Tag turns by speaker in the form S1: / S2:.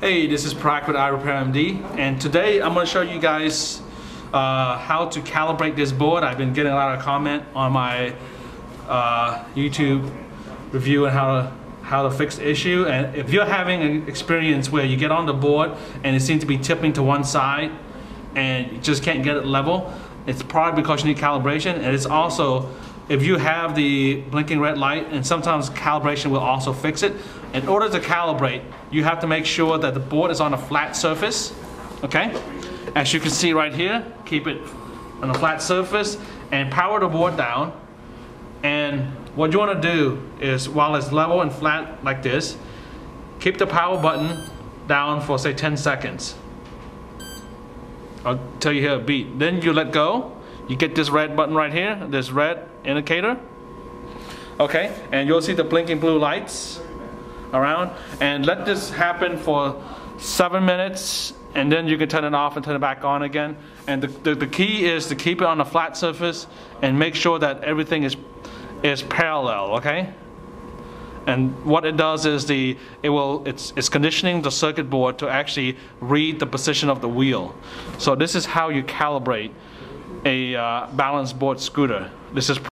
S1: Hey, this is Prak with iRepair MD, and today I'm going to show you guys uh, how to calibrate this board. I've been getting a lot of comment on my uh, YouTube review on how to how to fix the issue. And if you're having an experience where you get on the board and it seems to be tipping to one side and you just can't get it level, it's probably because you need calibration. And it's also if you have the blinking red light, and sometimes calibration will also fix it. In order to calibrate, you have to make sure that the board is on a flat surface, okay? As you can see right here, keep it on a flat surface and power the board down. And what you wanna do is, while it's level and flat like this, keep the power button down for say 10 seconds. I'll tell you here a beat. Then you let go, you get this red button right here, this red indicator. Okay, and you'll see the blinking blue lights around. And let this happen for seven minutes, and then you can turn it off and turn it back on again. And the, the, the key is to keep it on a flat surface and make sure that everything is, is parallel, okay? and what it does is the it will it's it's conditioning the circuit board to actually read the position of the wheel so this is how you calibrate a uh, balance board scooter. This is